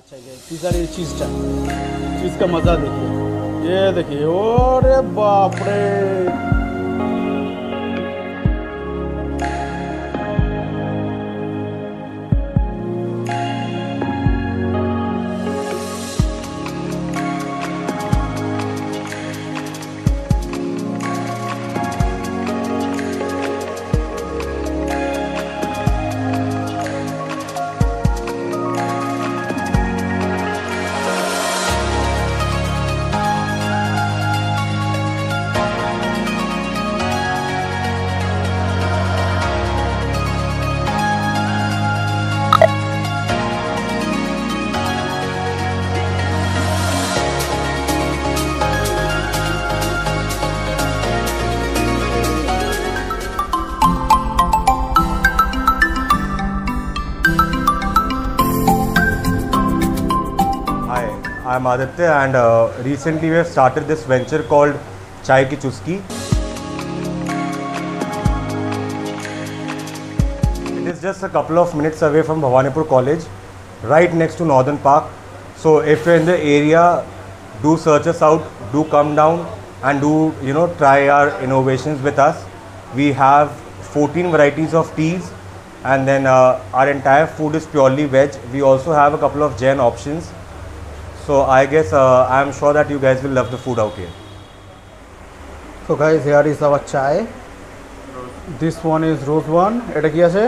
अच्छा ये चीज़ चीज़ का मज़ा देखिए। ये देखिए ओरे बाप रे। I'm Aditya, and uh, recently we have started this venture called Chai Ki Chuski. It is just a couple of minutes away from Bhawanipur College, right next to Northern Park. So if you're in the area, do search us out, do come down and do you know try our innovations with us. We have 14 varieties of teas and then uh, our entire food is purely veg. We also have a couple of Jain options. So I guess uh, I'm sure that you guys will love the food out here. তো guys here is our chai this one is rose one এটা কি আছে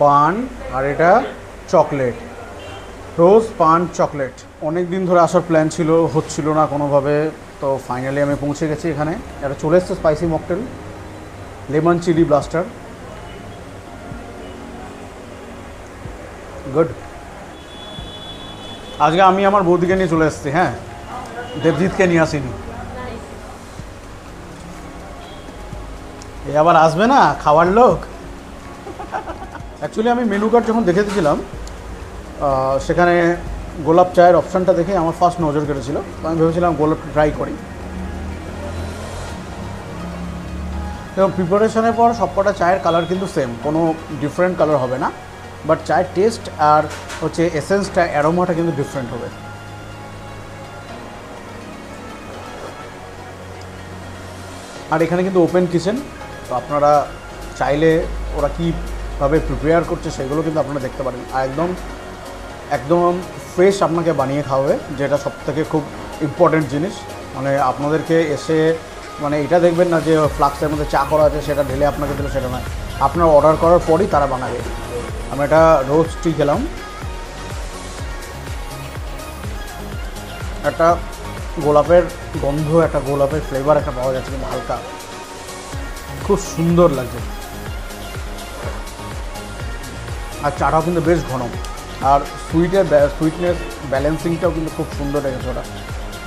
পান আর এটা chocolate rose paan chocolate অনেক দিন ধরে আসার প্ল্যান ছিল হচ্ছিল না কোনোভাবে তো ফাইনালি আমি পৌঁছে গেছি এখানে এটা চলে এসছে spicy mocktail lemon chilli blaster good আজকে আমি আমার বৌদিকে নিয়ে চলে এসেছি হ্যাঁ? দেবজিৎকে নিয়ে আসিনি। আবার আসবে না, খাওয়ার লোক? অ্যাকচুয়ালি আমি মেনু কার্ড যখন দেখে দিয়েছিলাম সেখানে গোলাপ চায়ের অপশানটা দেখে আমার ফার্স্ট নজর কেটেছিল। আমি ভেবেছিলাম গোলাপ ট্রাই করি। এবং প্রিপারেশনের পর সবকটা চায়ের কালার কিন্তু সেম কোনো ডিফারেন্ট কালার হবে না। বাট চায়ের টেস্ট আর হচ্ছে এসেন্সটা অ্যারোমাটা কিন্তু ডিফারেন্ট হবে। আর এখানে কিন্তু ওপেন কিচেন তো আপনারা চাইলে ওরা কীভাবে প্রিপেয়ার করছে সেগুলো কিন্তু আপনারা দেখতে পারেন। আর একদম একদম ফ্রেশ আপনাকে বানিয়ে খাওয়াবে, যেটা সব থেকে খুব ইম্পর্টেন্ট জিনিস। মানে আপনাদেরকে এসে মানে এটা দেখবেন না যে ফ্লাক্সের মধ্যে চা করা আছে, সেটা ঢেলে আপনাকে দিল, সেটা নয়। আপনার অর্ডার করার পরই তারা বানাবে। আমি এটা রোজ টি খেলাম। একটা গোলাপের গন্ধ, একটা গোলাপের ফ্লেভার একটা পাওয়া যাচ্ছে কিন্তু হালকা। খুব সুন্দর লাগছে। আর চাটাও কিন্তু বেশ ঘন। আর সুইটের সুইটনেস ব্যালেন্সিংটাও কিন্তু খুব সুন্দর রেখেছে ওটা।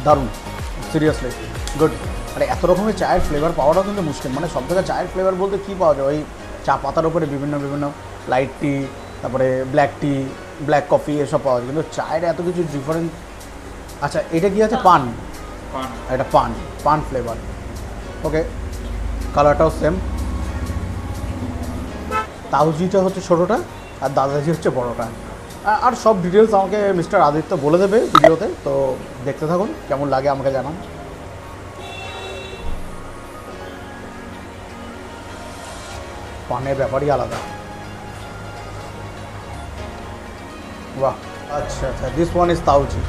দারুণ সিরিয়াসলি গুড আর এত রকমের চায়ের ফ্লেভার পাওয়াটাও কিন্তু মুশকিল। মানে সব থেকে চায়ের ফ্লেভার বলতে কী পাওয়া যায়? ওই চা পাতার উপরে বিভিন্ন বিভিন্ন লাইট টি তারপরে ব্ল্যাক টি ব্ল্যাক কফি এসব পাওয়া যায়। কিন্তু চায়ের এত কিছু ডিফারেন্ট আচ্ছা এটা কি আছে? পান। এটা পান পান ফ্লেভার ওকে কালারটাও সেম তাউজিটা হচ্ছে ছোটোটা আর দাদাজি হচ্ছে বড়োটা। আর সব ডিটেলস আমাকে মিস্টার আদিত্য বলে দেবে ভিডিওতে তো দেখতে থাকুন কেমন লাগে আমাকে জানান। পানের ব্যাপারই আলাদা। अच्छा अच्छा दिस वन इज ताऊ जी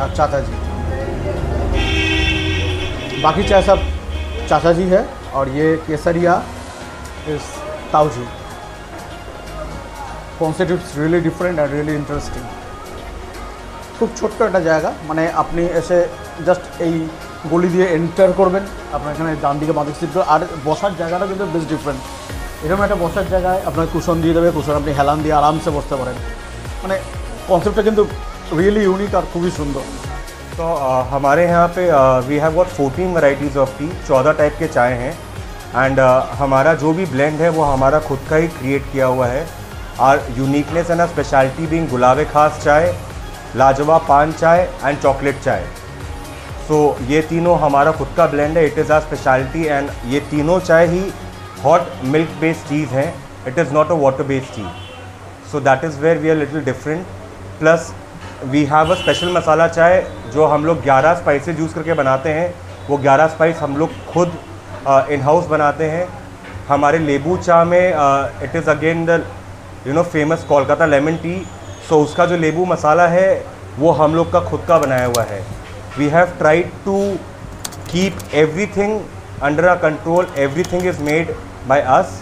और चाचा जी बाकी चाय सब चाचा जी है और ये केसरिया इज ताऊ जी concept it's really different and really interesting খুব ছোট্ট একটা জায়গা মানে আপনি এসে জাস্ট এই গলি দিয়ে এন্টার করবেন আপনার এখানে ডান দিকে বাঁ দিকে সিট আর বসার জায়গাটা কিন্তু বেশ ডিফারেন্ট এরকম একটা বসার জায়গায় আপনার কুশন দিয়ে দেবে কুশন আপনি হেলান দিয়ে আরামসে বসতে পারেন মানে কনসেপ্টটা কিন্তু রিয়েলি ইউনিক আর খুবই সুন্দর तो uh, हमारे यहाँ पे we have got 14 varieties of tea 14 type के चाय हैं एंड हमारा जो भी ब्लेंड है वो हमारा खुद का ही क्रिएट किया हुआ है our uniqueness and speciality being गुलाबे खास चाय लाजवाब पान चाय एंड चॉकलेट चाय सो ये तीनों हमारा खुद का ब्लेंड है it is our speciality and ये तीनों चाय ही हॉट मिल्क बेस्ड चीज़ हैं it is not a water based tea so that is where we are little different plus we have a special masala chai जो हम लोग 11 स्पाइसेस यूज़ करके बनाते हैं। वो 11 स्पाइस हम लोग खुद इन हाउस बनाते हैं। हमारे लेबू चाय में it is again the you know famous Kolkata lemon tea so उसका जो लेबू मसाला है, वो हम लोग का खुद का बनाया हुआ है। We have tried to keep everything under under control everything is made by us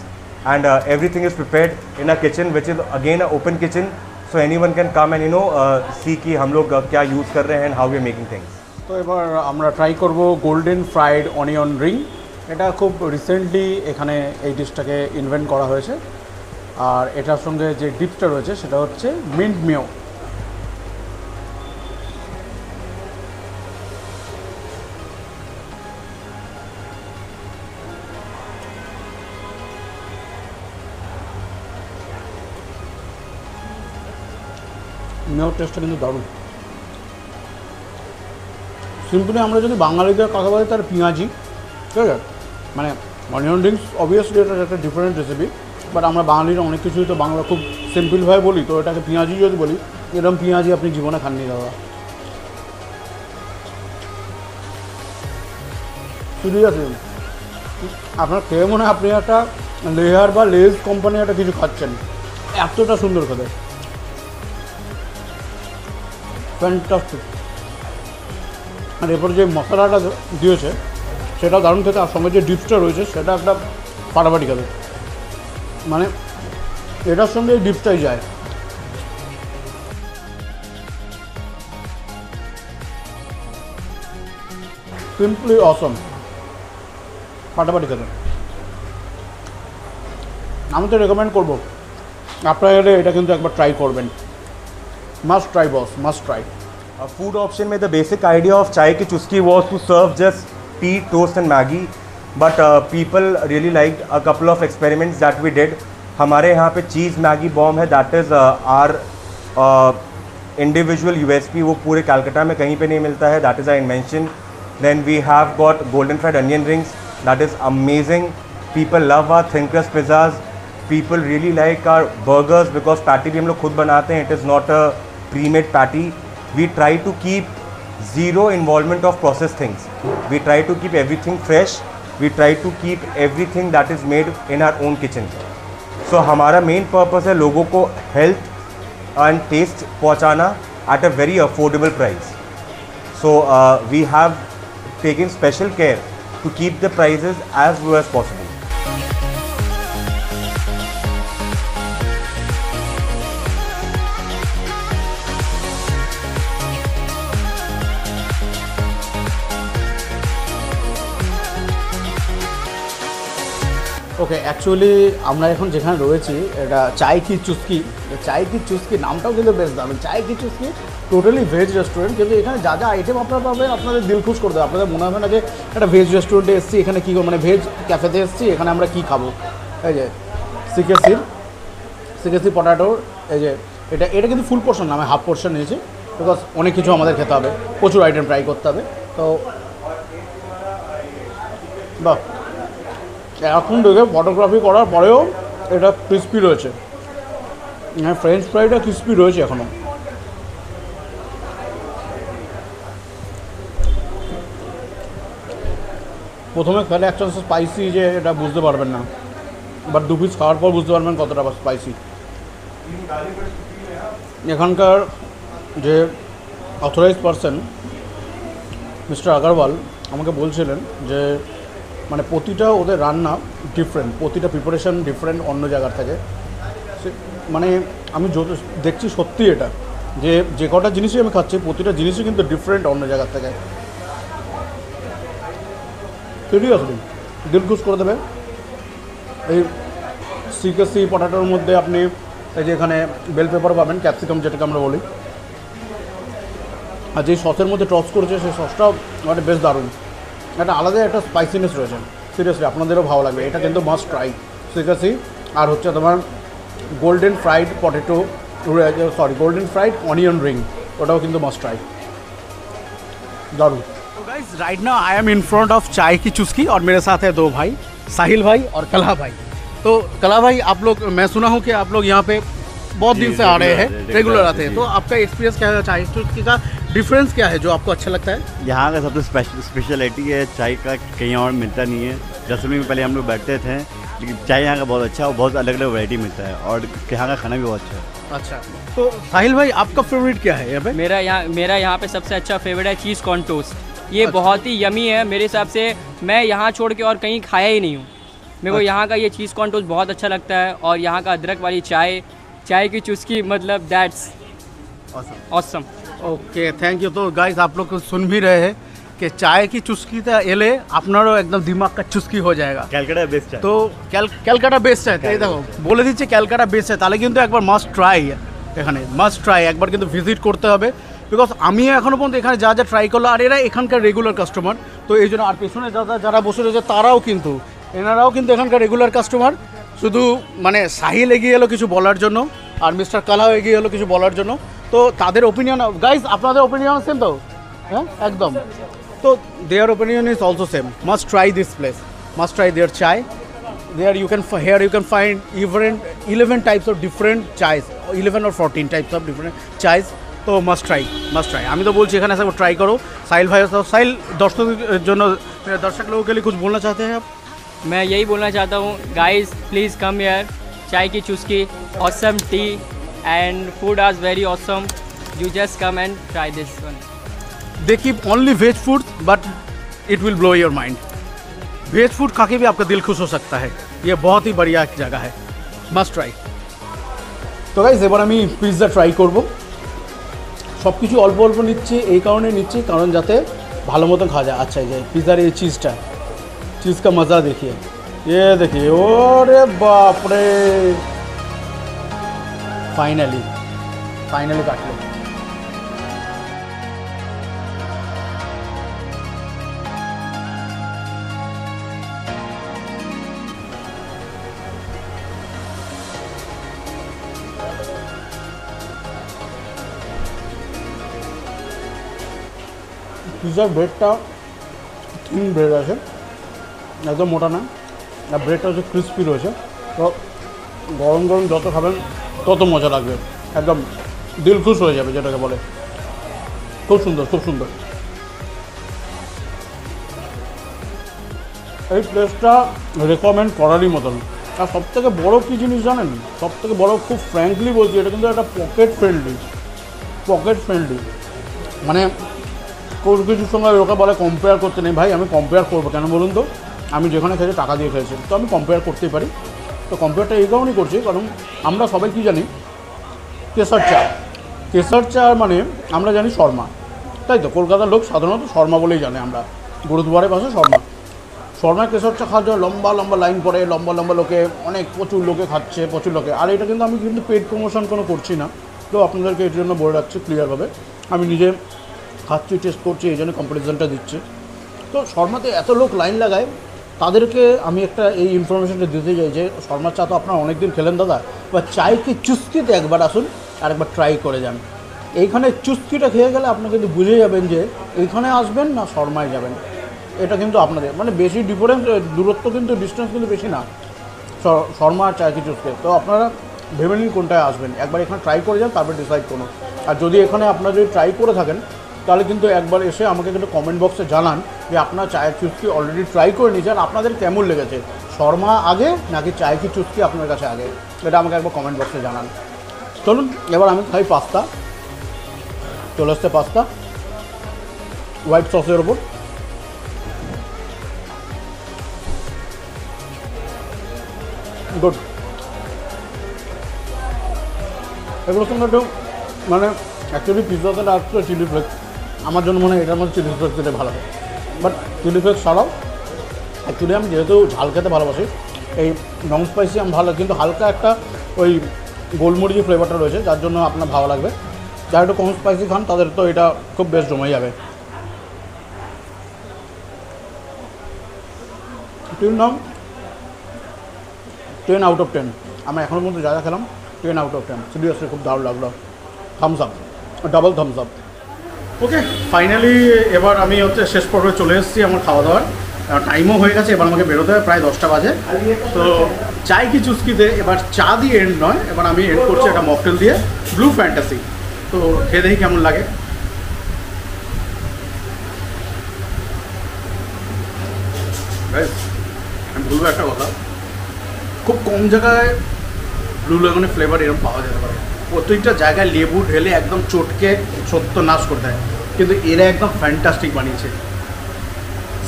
and uh, everything is prepared in a kitchen which is again an open kitchen so anyone can come and you know uh, see ki hum log kya use kar rahe hain and how we are making things তো এবার আমরা try করব golden fried onion ring এটা খুব recently এখানে এই ডিশটাকে invent করা হয়েছে আর এটার সঙ্গে যে ডিপটা রয়েছে সেটা হচ্ছে মিন্ট মিও মিওর টেস্টটা কিন্তু দারুণ। সিম্পলি আমরা যদি বাঙালিদের কথা বলি তার পেঁয়াজি, ঠিক আছে? মানে অনিয়ন রিংস অবভিয়াসলি এটা একটা ডিফারেন্ট রেসিপি বাট আমরা বাঙালিরা অনেক কিছুই তো বাংলা খুব সিম্পলভাবে বলি, তো এটাকে পেঁয়াজি যদি বলি এরকম পেঁয়াজি আপনি জীবনে খাননি দাদা। সিরিয়াসলি আপনার খেয়ে মনে হয় আপনি একটা লেয়ার বা লেজ কোম্পানি একটা কিছু খাচ্ছেন, এতটা সুন্দর খেতে। ফ্যান্টাস্টিক আর এরপরে যে মশলাটা দিয়েছে, সেটা দারুণ খেতে, আর সঙ্গে যে ডিপসটা রয়েছে, সেটা একটা ফাটাফাটি খেতে মানে এটার সঙ্গে এই ডিপসটাই যায়। সিম্পলি অসম ফাটাফাটি খেতে। আমি তো রেকমেন্ড করব। আপনারা এটা কিন্তু একবার ট্রাই করবেন। Must try boss must try food option में the basic idea of of Ki Chuski was to serve just just toast and Maggi but people really like a couple of couple that we did हमारे यहाँ पे cheese Maggi bomb है. That is our individual USP वो पूरे कैलकाटा में कहीं पे नहीं मिलता है. That is our invention then we have got golden fried onion rings that is amazing people love our thinkers pizzas people really like our burgers because patty भी हम लोग खुद बनाते हैं. It is not a made patty we try to keep zero involvement of processed things we try to keep everything fresh we try to keep everything that is made in our own kitchen so हमारा main purpose है लोगों को health and taste पहुंचाना at a very affordable price so we have taken special care to keep the prices as low as possible okay actually আমরা এখন যেখানে রয়েছি, এটা চাই কি চুস্কি। চাই কি চুস্কি নামটাও কিন্তু বেশ দারুণ। চাই Ki Chuski totally veg restaurant কিন্তু এখানে যা যা আইটেম আপনারা পাবেন, আপনাদের দিল খুশ করতে হবে আপনাদের মনে হবে না যে একটা ভেজ রেস্টুরেন্টে এসেছি, এখানে কী মানে ভেজ ক্যাফেতে এসেছি, এখানে আমরা কী খাব? এই যে সিকেসির সিকেসি পটাটোর এই যে, এটা এটা কিন্তু ফুল পোর্শন না, আমি হাফ পোর্শন নিয়েছি বিকজ অনেক কিছু আমাদের খেতে হবে। প্রচুর আইটেম ট্রাই করতে হবে। তো, বাহ। এখন দেখে ফটোগ্রাফি করার পরেও এটা ক্রিস্পি রয়েছে। হ্যাঁ ফ্রেঞ্চ ফ্রাইটা ক্রিস্পি রয়েছে এখনও প্রথমে খেলে একটা স্পাইসি যে এটা বুঝতে পারবেন না। বাট দু পিস খাওয়ার পর বুঝতে পারবেন কতটা স্পাইসি এখানকার যে অথরাইজ পারসন মিস্টার আগারওয়াল আমাকে বলছিলেন যে মানে প্রতিটা ওদের রান্না ডিফারেন্ট প্রতিটা প্রিপারেশন ডিফারেন্ট অন্য জায়গার থেকে। মানে আমি যত দেখছি সত্যি এটা, যে যে কটা জিনিসই আমি খাচ্ছি, প্রতিটা জিনিসই কিন্তু ডিফারেন্ট অন্য জায়গার থেকে। সিরিয়াসলি দিলখুশ করে দেবে। এই সিকেসি পটাটোর মধ্যে আপনি এই যে এখানে বেল পেপার পাবেন ক্যাপসিকাম যেটাকে আমরা বলি। আর যেই সসের মধ্যে টস করেছে, সেই সসটাও মানে বেশ দারুণ। একটা আলাদা একটা স্পাইসিনেস রয়েছে সিরিয়াসলি আপনাদেরও ভালো লাগবে এটা কিন্তু মাস্ট ট্রাই সিকাসি আর হচ্ছে তোমার golden fried potato sorry golden fried onion ring ওটাও কিন্তু মাস্ট ट्राई दारू तो guys right now I am in front of Chai ki Chuski और मेरे साथ है दो भाई साहिल भाई और कला भाई तो कला भाई आप लोग मैं सुना हूँ कि आप लोग यहाँ पे बहुत जी, दिन से आ रहे हैं regular, रेगुलर regular आते हैं जी। तो आपका एक्सपीरियंस क्या है चाय चुस्की का डिफरेंस क्या है जो आपको अच्छा लगता है? यहाँ का सबसे स्पेशल स्पेशलिटी है चाय का कहीं और मिलता नहीं है। जैसलमेर में पहले हम लोग बैठते थे लेकिन चाय यहाँ का बहुत अच्छा है और बहुत अलग अलग वैरायटी मिलता है और यहाँ का खाना भी बहुत अच्छा है। अच्छा तो साहिल भाई आपका फेवरेट क्या है यहाँ पे? मेरा यहाँ मेरा यहाँ पे सबसे अच्छा फेवरेट है चीज़ कॉर्न टोस्ट ये अच्छा। बहुत ही यमी है मेरे हिसाब से मैं यहाँ छोड़ के और कहीं खाया ही नहीं हूँ। मेरे को अच्छा। यहाँ का ये चीज़ कॉर्न टोस्ट बहुत अच्छा लगता है और यहाँ का अदरक वाली चाय चाय की चुस्की मतलब that's awesome okay thank you তো गाइस आप শুনবি सुन भी रहे हैं कि चाय আপনারও একদম দিমাগ কা চুস্কি হয়ে যায় ক্যালকাটা বেস্ট চায় তো ক্যালকাটা বেস্ট চায় তাই দেখো বলে দিচ্ছে ক্যালকাটা বেস্ট চায় তাহলে কিন্তু একবার মাস্ট ট্রাই এখানে মাস্ট ট্রাই একবার কিন্তু ভিজিট করতে হবে বিকজ আমিও এখনও পর্যন্ত এখানে যা যা ট্রাই করল আর এরা এখানকার রেগুলার কাস্টমার তো এই জন্য আর পেছনে দাদা যারা বসে রয়েছে তারাও কিন্তু এনারাও কিন্তু এখানকার রেগুলার কাস্টমার শুধু মানে সাহিল এগিয়ে এলো কিছু বলার জন্য আর মিস্টার কালাও এগিয়ে এলো কিছু বলার জন্য তো তাদের ওপিনিয়ন গাইজ আপনাদের ওপিনিয়ন সেম তো হ্যাঁ একদম তো their opinion is also same must try this place must try their chai there you can fi- here you can find even 11 types of different chais 11 or 14 types of different chais তো must try must try আমি তো বলছি এখানে এসে try করো साहिल भाई तो साहिल दर्शकों জন্য दर्शक लोगों के लिए कुछ बोलना चाहते हैं आप मैं यही बोलना चाहता हूँ गाइस प्लीज़ कम यार Chai Ki Chuski awesome tea and food was very awesome. You just come and try this one. They keep only veg food, but it will blow your mind. Veg food खा के भी आपका दिल खुश हो सकता है ये बहुत ही बढ़िया जगह है মাস্ট ট্রাই তো গাইজ এবার আমি পিৎজা ট্রাই করব সব কিছু অল্প অল্প নিচ্ছি এই কারণে নিচ্ছি কারণ যাতে ভালো মতন খাওয়া যায় আচ্ছা এই পিৎজার এই চিজটা চিজ কা মজা দেখিয়ে এ দেখি ওরে বাপরে ফাইনালি ফাইনালি কাটলো। পিৎজার ব্রেডটা থিন ব্রেড আছে। একদম মোটা না। আর ব্রেডটা হচ্ছে ক্রিস্পি রয়েছে। তো গরম গরম যত খাবেন তত মজা লাগবে। একদম দিল খুশ হয়ে যাবে যেটাকে বলে। খুব সুন্দর খুব সুন্দর। এই প্লেসটা রেকমেন্ড করারই মতন। আর সব থেকে বড়ো কী জিনিস জানেন? সব থেকে বড়ো খুব ফ্র্যাঙ্কলি বলছি, এটা কিন্তু একটা পকেট ফ্রেন্ডলি পকেট ফ্রেন্ডলি মানে কোনো কিছুর সঙ্গে লোকে বলে কম্পেয়ার করতে নেই। ভাই, আমি কম্পেয়ার করব। কেন বলুন তো? আমি যেখানে খেয়েছি টাকা দিয়ে খেয়েছি। তো আমি কম্পেয়ার করতেই পারি। তো কম্পিউটারটা এই কারণেই করছি, কারণ আমরা সবাই কি জানি? কেশর চা। কেশর চা মানে আমরা জানি শর্মা। তাই তো? কলকাতার লোক সাধারণত শর্মা বলেই জানে আমরা। গুরুদুয়ারের পাশে শর্মা। শর্মা কেশর চা খাওয়ার জন্য লম্বা লম্বা লাইন পড়ে, লম্বা লম্বা লোকে, অনেক প্রচুর লোকে খাচ্ছে, প্রচুর লোকে। আর এটা কিন্তু আমি কিন্তু পেড প্রমোশন কোনো করছি না। তো আপনাদেরকে এর জন্য বলে রাখছি ক্লিয়ারভাবে আমি নিজে খাচ্ছি টেস্ট করছি, এই জন্য কম্পিটিশনটা দিচ্ছে। তো শর্মাতে এত লোক লাইন লাগায় তাদেরকে আমি একটা এই ইনফরমেশনটা দিতে চাই যে শর্মার চা তো আপনারা অনেক দিন খেলেন দাদা বা চায়কে চুস্কিতে একবার আসুন আর একবার ট্রাই করে যান। এইখানে চুস্কিটা খেয়ে গেলে আপনি কিন্তু বুঝে যাবেন যে, এইখানে আসবেন না শর্মায় যাবেন। এটা কিন্তু আপনাদের মানে বেশি ডিফারেন্স দূরত্ব কিন্তু ডিস্টেন্স কিন্তু বেশি না। শর্মা আর চায় কি চুস্কে। তো আপনারা ভেবে নিন কোনটায় আসবেন। একবার এখানে ট্রাই করে যান, তারপর ডিসাইড করুন। আর যদি এখানে আপনারা যদি ট্রাই করে থাকেন তাহলে কিন্তু একবার এসে আমাকে কিন্তু কমেন্ট বক্সে জানান যে আপনার চায়ের চুস্কি অলরেডি ট্রাই করে নিয়েছেন আপনাদের কেমন লেগেছে? শর্মা আগে নাকি চায় কি চুস্কি আপনার কাছে আগে? এটা আমাকে একবার কমেন্ট বক্সে জানান। চলুন, এবার আমি খাই পাস্তা। চলে আসছে পাস্তা। হোয়াইট সসের ওপর গুড এগুলোর সঙ্গে একটু মানে অ্যাকচুয়ালি পিৎজাতে আসছে চিলি ফ্লেক্স আমার জন্য মনে হয় এটার মধ্যে চিলি ফ্লেক্স দিলে ভালো হয়। বাট চিলি ফ্লেক্স ছাড়াও অ্যাকচুয়ালি আমি যেহেতু ঝাল খেতে ভালোবাসি, এই নন স্পাইসি আমি ভালো, কিন্তু হালকা একটা ওই গোলমরিচি ফ্লেভারটা রয়েছে, যার জন্য আপনার ভালো লাগবে। যারা একটু কম স্পাইসি খান, তাদের তো এটা খুব বেশ জমে যাবে। টির নাম টেন আউট অফ টেন আমরা এখনও পর্যন্ত যা যা খেলাম ten out of ten seriously খুব দারুণ লাগল। Thums Up double Thums Up okay finally এবার আমি হচ্ছে শেষ পর্বে চলে এসেছি আমার খাওয়া দাওয়ার টাইমও হয়ে গেছে, এবার আমাকে বেরোতে হবে, প্রায় দশটা বাজে। তো চাই কি চুস্কিতে এবার চা দিয়ে এন্ড নয়, এবার আমি এন্ড করছি একটা মকটেল দিয়ে ব্লু ফ্যান্টাসি তো খেয়ে দেখি কেমন লাগে। আমি বলব একটা কথা। খুব কম জায়গায় ব্লু লেগনের ফ্লেভার এরকম পাওয়া যেতে পারে। প্রত্যেকটা জায়গায় লেবু ঢেলে একদম চটকে সত্য নাশ করে দেয়। কিন্তু এরা একদম ফ্যান্টাস্টিক বানিয়েছে।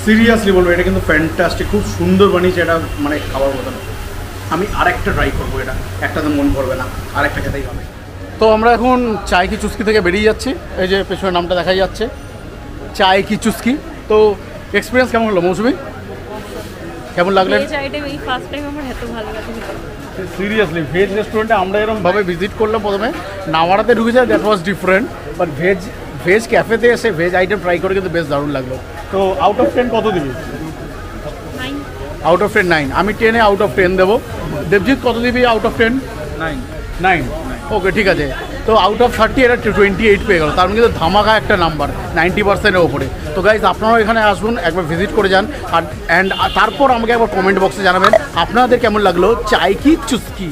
সিরিয়াসলি বলব এটা কিন্তু ফ্যান্টাস্টিক খুব সুন্দর বানিয়েছে এটা মানে খাবার মতন। আমি আরেকটা ট্রাই করব এটা। একটা তো মন ভরবে না আরেকটা খেতেই হবে। তো আমরা এখন চায় কি চুস্কি থেকে বেরিয়ে যাচ্ছি। এই যে পেছনের নামটা দেখা যাচ্ছে। চায় কি চুস্কি। তো এক্সপিরিয়েন্স কেমন হলো মৌসুমি? কেমন লাগল? এই ফার্স্ট টাইম আমার এত ভালো লাগে সিরিয়াসলি ভেজ রেস্টুরেন্টে আমরা এরকমভাবে ভিজিট করলাম প্রথমে। নাওয়ারাতে যায় that was different but veg veg ক্যাফেতে এসে ভেজ আইটেম ট্রাই করে কিন্তু বেশ দারুণ লাগল। তো আউট অফ টেন কত দিবি? Nine out of ten nine আমি টেনে আউট অফ টেন দেবো। দেবজিৎ কত দিবি out of ten nine nine okay ঠিক আছে। তো আউট অফ থার্টি এটা টোয়েন্টি এইট পেয়ে গেল। তার মানে কিন্তু ধামাকা একটা নাম্বার নাইনটি পার্সেন্টের ওপরে তো গাইজ আপনারাও এখানে আসুন, একবার ভিজিট করে যান। আর অ্যান্ড তারপর আমাকে একবার কমেন্ট বক্সে জানাবেন। আপনাদের কেমন লাগল? চাই কি চুস্কি